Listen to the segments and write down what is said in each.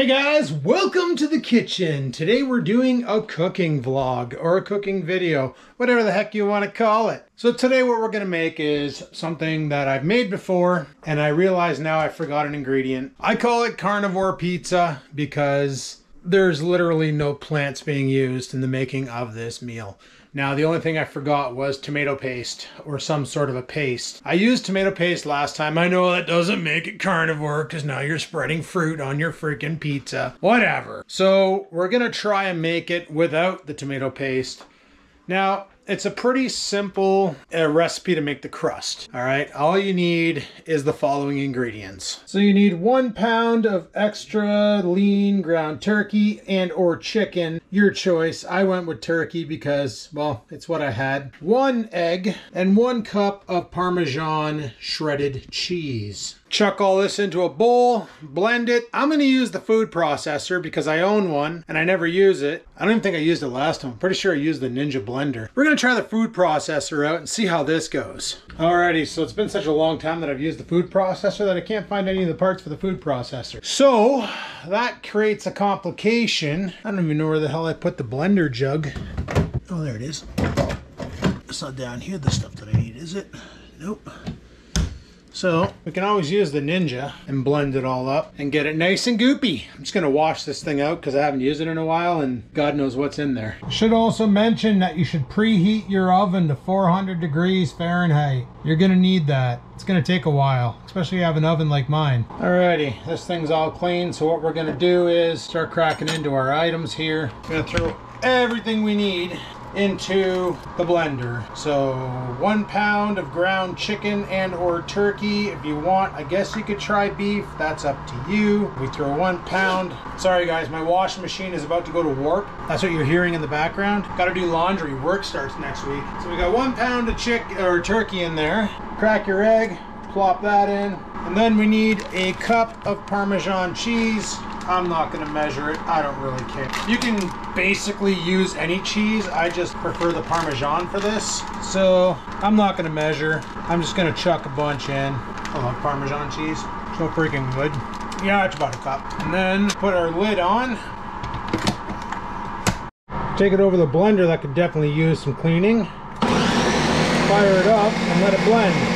Hey guys, welcome to the kitchen. Today we're doing a cooking vlog or a cooking video, whatever the heck you want to call it. So today what we're going to make is something that I've made before and I realize now I forgot an ingredient. I call it carnivore pizza because there's literally no plants being used in the making of this meal. Now, the only thing I forgot was tomato paste or some sort of a paste. I used tomato paste last time. I know that doesn't make it carnivore because now you're spreading fruit on your freaking pizza. Whatever. So, we're going to try and make it without the tomato paste. Now, it's a pretty simple uh, recipe to make the crust. All right, all you need is the following ingredients. So you need one pound of extra lean ground turkey and or chicken, your choice. I went with turkey because, well, it's what I had. One egg and one cup of Parmesan shredded cheese. Chuck all this into a bowl, blend it. I'm to use the food processor because I own one and I never use it. I don't even think I used it last time. I'm pretty sure I used the Ninja blender. We're to try the food processor out and see how this goes. Alrighty, so it's been such a long time that I've used the food processor that I can't find any of the parts for the food processor. So that creates a complication. I don't even know where the hell I put the blender jug. Oh, there it is. It's not down here, the stuff that I need, is it? Nope. So we can always use the Ninja and blend it all up and get it nice and goopy. I'm just gonna wash this thing out because I haven't used it in a while and God knows what's in there. Should also mention that you should preheat your oven to 400 degrees Fahrenheit. You're gonna need that. It's gonna take a while, especially if you have an oven like mine. Alrighty, this thing's all clean. So what we're gonna do is start cracking into our items here. We're gonna throw everything we need into the blender. So one pound of ground chicken and or turkey. If you want, I guess you could try beef. That's up to you. We throw one pound. Sorry guys, my washing machine is about to go to warp. That's what you're hearing in the background. Got to do laundry. Work starts next week. So we got one pound of chick or turkey in there. Crack your egg, plop that in. And then we need a cup of Parmesan cheese. I'm not going to measure it. I don't really care. You can basically use any cheese. I just prefer the Parmesan for this. So I'm not going to measure. I'm just going to chuck a bunch in. I love Parmesan cheese. So freaking good. Yeah, it's about a cup. And then put our lid on. Take it over the blender. That could definitely use some cleaning. Fire it up and let it blend.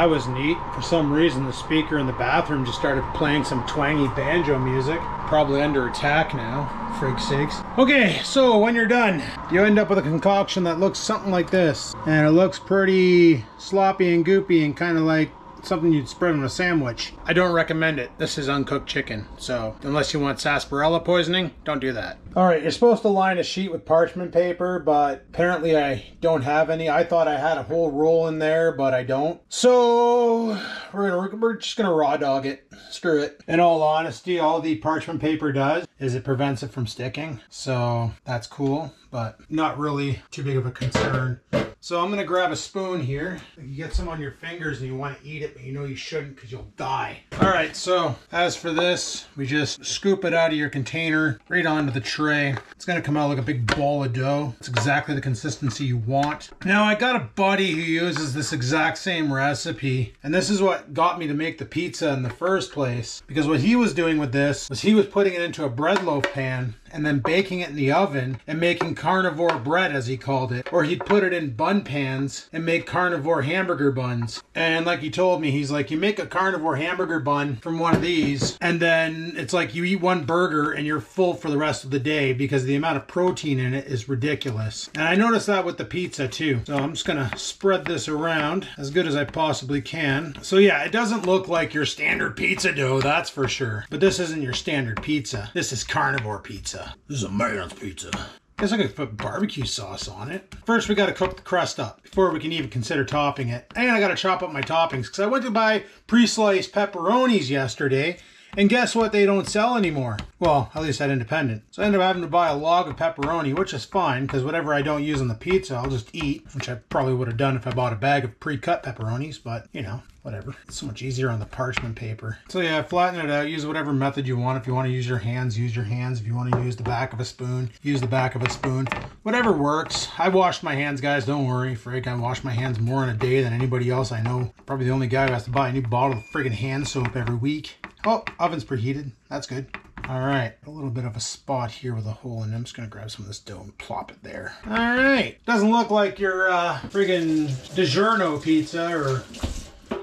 That was neat. For some reason, the speaker in the bathroom just started playing some twangy banjo music. Probably under attack now, frig sakes. Okay, so when you're done, you end up with a concoction that looks something like this. And it looks pretty sloppy and goopy and kind of like something you'd spread on a sandwich. I don't recommend it. This is uncooked chicken, so unless you want sarsaparilla poisoning, don't do that. All right, you're supposed to line a sheet with parchment paper, but apparently I don't have any. I thought I had a whole roll in there, but I don't. So we're gonna we're just gonna raw dog it. Screw it. In all honesty, all the parchment paper does is it prevents it from sticking. So that's cool, but not really too big of a concern. So I'm gonna grab a spoon here. You get some on your fingers and you want to eat it, but you know you shouldn't because you'll die. All right, so as for this, we just scoop it out of your container right onto the tray. It's gonna come out like a big ball of dough. It's exactly the consistency you want. Now I got a buddy who uses this exact same recipe, and this is what got me to make the pizza in the first place. Because what he was doing with this was he was putting it into a bread loaf pan and then baking it in the oven and making carnivore bread as he called it. Or he'd put it in bun pans and make carnivore hamburger buns. And like he told me, he's like, you make a carnivore hamburger bun from one of these, and then it's like you eat one burger and you're full for the rest of the day because the amount of protein in it is ridiculous. And I noticed that with the pizza too. So I'm just gonna spread this around as good as I possibly can. So yeah, it doesn't look like your standard pizza dough, that's for sure. But this isn't your standard pizza. This is carnivore pizza. This is a man's pizza. Guess I could put barbecue sauce on it. First, we gotta cook the crust up before we can even consider topping it. And I gotta chop up my toppings because I went to buy pre-sliced pepperonis yesterday and guess what? They don't sell anymore. Well, at least at Independent. So I ended up having to buy a log of pepperoni, which is fine because whatever I don't use on the pizza, I'll just eat, which I probably would have done if I bought a bag of pre-cut pepperonis, but you know, whatever. It's so much easier on the parchment paper. So yeah, flatten it out. Use whatever method you want. If you want to use your hands, use your hands. If you want to use the back of a spoon, use the back of a spoon. Whatever works. I washed my hands, guys. Don't worry. Freak, I wash my hands more in a day than anybody else I know. Probably the only guy who has to buy a new bottle of friggin' hand soap every week. Oh, oven's preheated. That's good. All right, a little bit of a spot here with a hole in it. I'm just gonna grab some of this dough and plop it there. All right, doesn't look like your uh, friggin' DiGiorno pizza or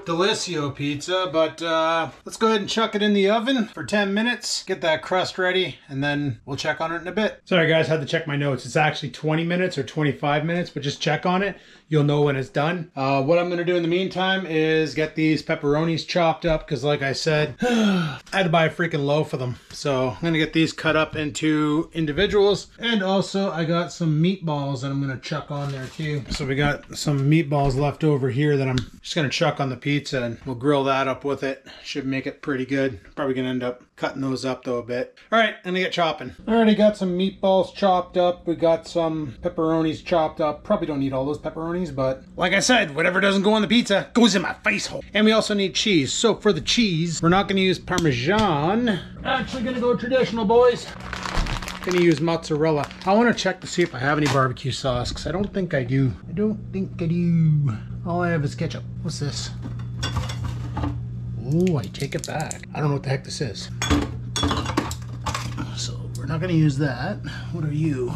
Delissio pizza, but uh, let's go ahead and chuck it in the oven for 10 minutes, get that crust ready, and then we'll check on it in a bit. Sorry guys, had to check my notes. It's actually 20 minutes or 25 minutes, but just check on it. You'll know when it's done. Uh, what I'm gonna do in the meantime is get these pepperonis chopped up, because like I said, I had to buy a freaking loaf of them. So I'm gonna get these cut up into individuals. And also I got some meatballs that I'm gonna chuck on there too. So we got some meatballs left over here that I'm just gonna chuck on the pizza and we'll grill that up with it. Should make it pretty good. Probably gonna end up cutting those up though a bit. All right, I'm gonna get chopping. I already got some meatballs chopped up. We got some pepperonis chopped up. Probably don't need all those pepperonis, but like I said, whatever doesn't go on the pizza goes in my face hole. And we also need cheese. So for the cheese, we're not gonna use Parmesan. Actually gonna go traditional, boys. Gonna use mozzarella. I wanna check to see if I have any barbecue sauce, because I don't think I do. I don't think I do. All I have is ketchup. What's this? Oh, I take it back. I don't know what the heck this is. So we're not gonna use that. What are you?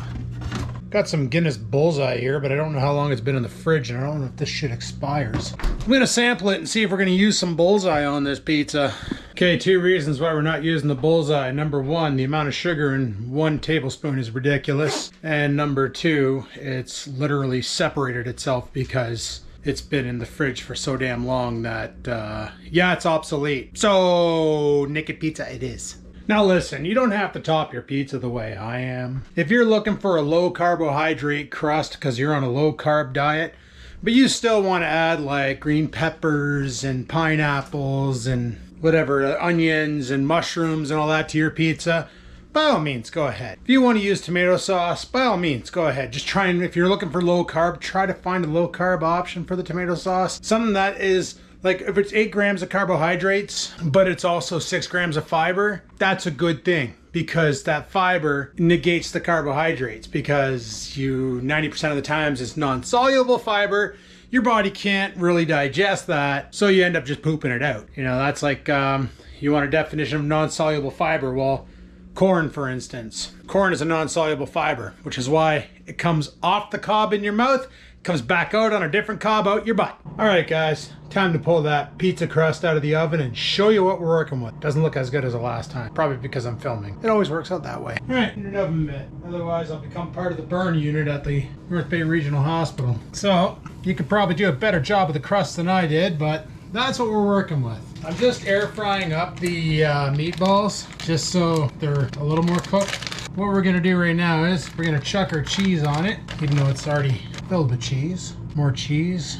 Got some Guinness Bullseye here, but I don't know how long it's been in the fridge, and I don't know if this shit expires. I'm gonna sample it and see if we're gonna use some Bullseye on this pizza. Okay, two reasons why we're not using the Bullseye. Number one, the amount of sugar in one tablespoon is ridiculous. And number two, it's literally separated itself because it's been in the fridge for so damn long that, uh, yeah, it's obsolete. So, naked pizza it is. Now listen, you don't have to top your pizza the way I am. If you're looking for a low carbohydrate crust because you're on a low carb diet, but you still want to add like green peppers and pineapples and whatever, onions and mushrooms and all that to your pizza, by all means, go ahead. If you want to use tomato sauce, by all means, go ahead. Just try and, if you're looking for low carb, try to find a low carb option for the tomato sauce. Something that is like if it's eight grams of carbohydrates, but it's also six grams of fiber, that's a good thing because that fiber negates the carbohydrates because you 90% of the times it's non-soluble fiber. Your body can't really digest that so you end up just pooping it out. You know that's like um, you want a definition of non-soluble fiber? Well corn for instance. Corn is a non-soluble fiber which is why it comes off the cob in your mouth comes back out on a different cob out your butt. All right, guys, time to pull that pizza crust out of the oven and show you what we're working with. Doesn't look as good as the last time, probably because I'm filming. It always works out that way. All right, in an oven mitt. Otherwise, I'll become part of the burn unit at the North Bay Regional Hospital. So, you could probably do a better job of the crust than I did, but that's what we're working with. I'm just air frying up the uh, meatballs just so they're a little more cooked. What we're gonna do right now is we're gonna chuck our cheese on it, even though it's already filled with cheese. More cheese,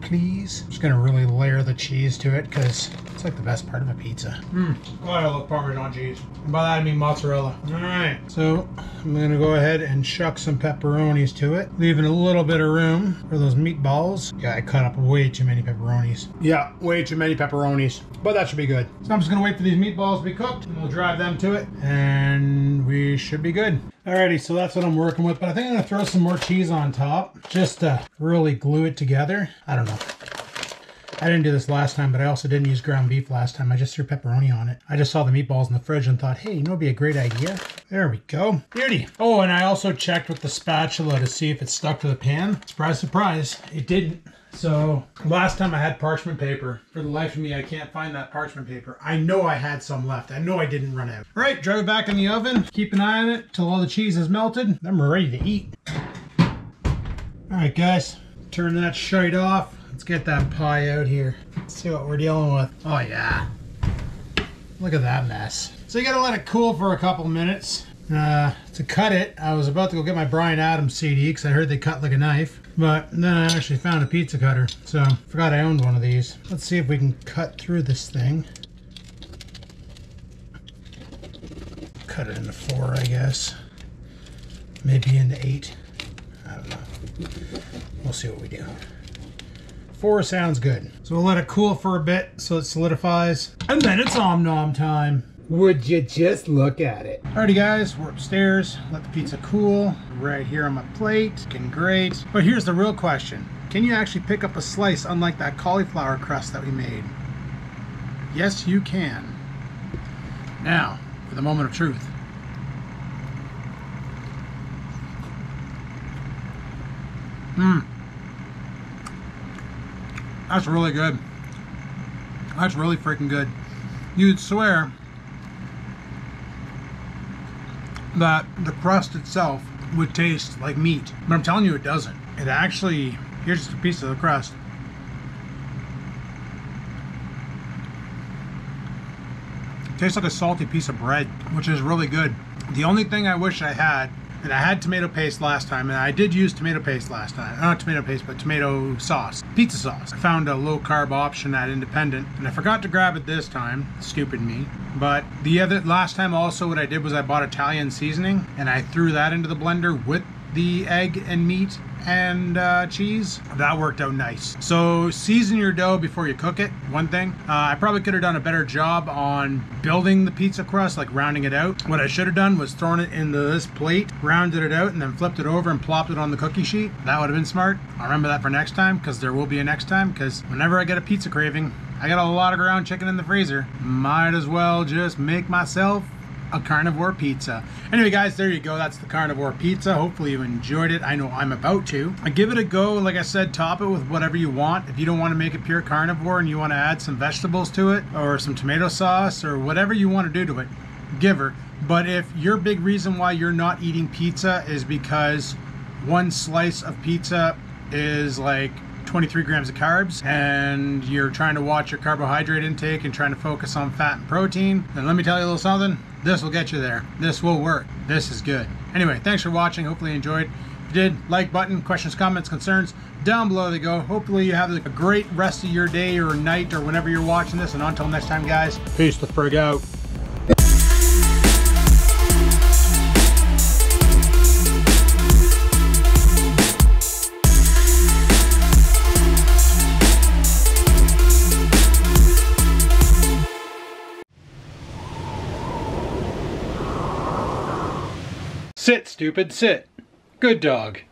please. Just gonna really layer the cheese to it because it's like the best part of a pizza. Mmm. Oh, I love Parmesan cheese. And by that I mean mozzarella. All right. So I'm gonna go ahead and chuck some pepperonis to it, leaving a little bit of room for those meatballs. Yeah, I cut up way too many pepperonis. Yeah, way too many pepperonis. But that should be good. So I'm just gonna wait for these meatballs to be cooked and we'll drive them to it and we should be good. Alrighty, so that's what I'm working with, but I think I'm gonna throw some more cheese on top just to really glue it together. I don't know. I didn't do this last time, but I also didn't use ground beef last time. I just threw pepperoni on it. I just saw the meatballs in the fridge and thought, hey, you know what'd be a great idea? There we go. Beauty. Oh, and I also checked with the spatula to see if it stuck to the pan. Surprise, surprise, it didn't. So last time I had parchment paper. For the life of me, I can't find that parchment paper. I know I had some left. I know I didn't run out. All right, drive it back in the oven. Keep an eye on it till all the cheese is melted. Then we're ready to eat. All right, guys, turn that shite off. Let's get that pie out here. Let's see what we're dealing with. Oh yeah. Look at that mess. So you gotta let it cool for a couple minutes. Uh, to cut it, I was about to go get my Bryan Adams CD because I heard they cut like a knife. But then I actually found a pizza cutter. So forgot I owned one of these. Let's see if we can cut through this thing. Cut it into four, I guess. Maybe into eight. I don't know. We'll see what we do. Four sounds good. So we'll let it cool for a bit so it solidifies. And then it's om nom time. Would you just look at it? Alrighty guys, we're upstairs. Let the pizza cool. Right here on my plate. Looking great. But here's the real question. Can you actually pick up a slice unlike that cauliflower crust that we made? Yes, you can. Now, for the moment of truth. Mmm. That's really good. That's really freaking good. You'd swear that the crust itself would taste like meat, but I'm telling you it doesn't. It actually, here's just a piece of the crust. It tastes like a salty piece of bread, which is really good. The only thing I wish I had and I had tomato paste last time, and I did use tomato paste last time. Uh, not tomato paste, but tomato sauce. Pizza sauce. I found a low carb option at Independent, and I forgot to grab it this time. Stupid me. But the other last time also what I did was I bought Italian seasoning, and I threw that into the blender with the egg and meat and uh, cheese. That worked out nice. So season your dough before you cook it, one thing. Uh, I probably could have done a better job on building the pizza crust, like rounding it out. What I should have done was thrown it into this plate, rounded it out, and then flipped it over and plopped it on the cookie sheet. That would have been smart. I'll remember that for next time, because there will be a next time, because whenever I get a pizza craving, I got a lot of ground chicken in the freezer. Might as well just make myself a carnivore pizza. Anyway, guys, there you go. That's the carnivore pizza. Hopefully you enjoyed it. I know I'm about to. I give it a go. Like I said, top it with whatever you want. If you don't want to make it pure carnivore and you want to add some vegetables to it or some tomato sauce or whatever you want to do to it, give her. But if your big reason why you're not eating pizza is because one slice of pizza is like 23 grams of carbs and you're trying to watch your carbohydrate intake and trying to focus on fat and protein, then let me tell you a little something. This will get you there. This will work. This is good. Anyway, thanks for watching. Hopefully you enjoyed. If you did, like button, questions, comments, concerns, down below they go. Hopefully you have a great rest of your day or night or whenever you're watching this. And until next time, guys, peace the frig out. Sit, stupid, sit. Good dog.